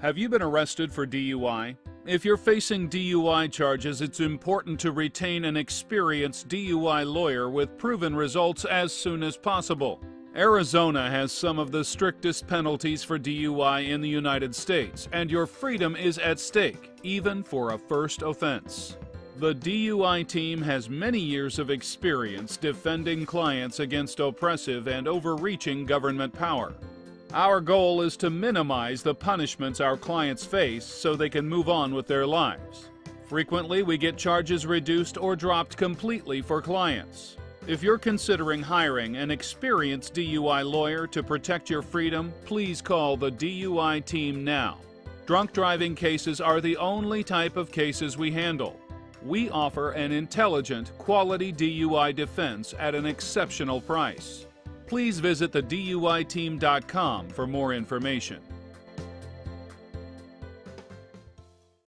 Have you been arrested for DUI? If you're facing DUI charges, it's important to retain an experienced DUI lawyer with proven results as soon as possible. Arizona has some of the strictest penalties for DUI in the United States, and your freedom is at stake, even for a first offense. The DUI team has many years of experience defending clients against oppressive and overreaching government power. Our goal is to minimize the punishments our clients face so they can move on with their lives. Frequently, we get charges reduced or dropped completely for clients. If you're considering hiring an experienced DUI lawyer to protect your freedom, please call the DUI team now. Drunk driving cases are the only type of cases we handle. We offer an intelligent, quality DUI defense at an exceptional price please visit theduiteam.com for more information.